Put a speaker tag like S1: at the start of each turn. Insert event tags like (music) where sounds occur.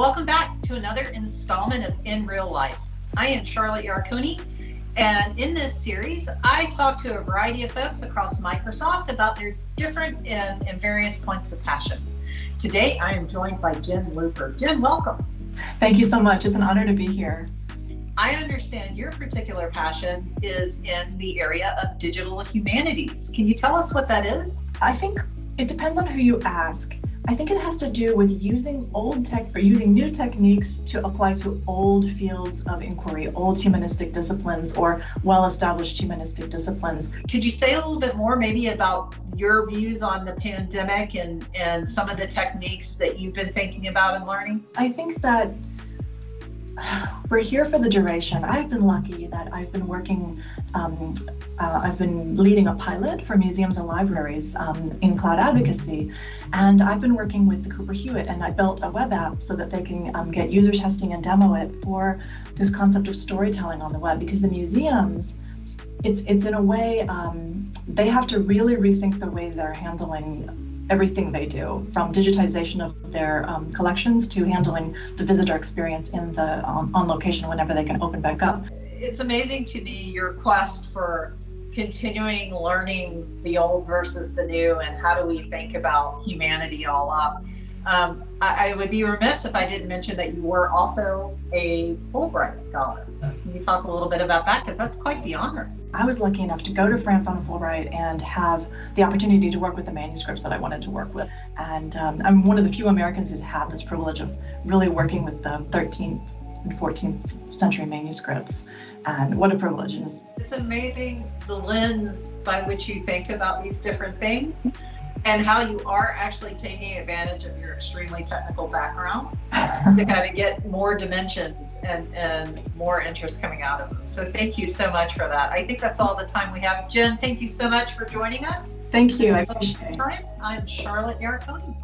S1: Welcome back to another installment of In Real Life. I am Charlotte Yarkoni, and in this series, I talk to a variety of folks across Microsoft about their different and, and various points of passion. Today, I am joined by Jen Looper. Jen, welcome.
S2: Thank you so much. It's an honor to be here.
S1: I understand your particular passion is in the area of digital humanities. Can you tell us what that is?
S2: I think it depends on who you ask. I think it has to do with using old tech or using new techniques to apply to old fields of inquiry, old humanistic disciplines or well-established humanistic disciplines.
S1: Could you say a little bit more maybe about your views on the pandemic and, and some of the techniques that you've been thinking about and learning?
S2: I think that we're here for the duration. I've been lucky that I've been working, um, uh, I've been leading a pilot for museums and libraries um, in cloud advocacy. And I've been working with the Cooper Hewitt and I built a web app so that they can um, get user testing and demo it for this concept of storytelling on the web because the museums, it's, it's in a way, um, they have to really rethink the way they're handling everything they do, from digitization of their um, collections to handling the visitor experience in the um, on location whenever they can open back up.
S1: It's amazing to me your quest for continuing learning the old versus the new and how do we think about humanity all up. Um, I, I, would be remiss if I didn't mention that you were also a Fulbright scholar. Can you talk a little bit about that? Because that's quite the honor.
S2: I was lucky enough to go to France on a Fulbright and have the opportunity to work with the manuscripts that I wanted to work with. And um, I'm one of the few Americans who's had this privilege of really working with the 13th and 14th century manuscripts. And what a privilege.
S1: It's, it's amazing the lens by which you think about these different things and how you are actually taking advantage of your extremely technical background (laughs) to kind of get more dimensions and, and more interest coming out of them. So thank you so much for that. I think that's all the time we have. Jen, thank you so much for joining us.
S2: Thank you. I appreciate it.
S1: I'm Charlotte Yarkoni.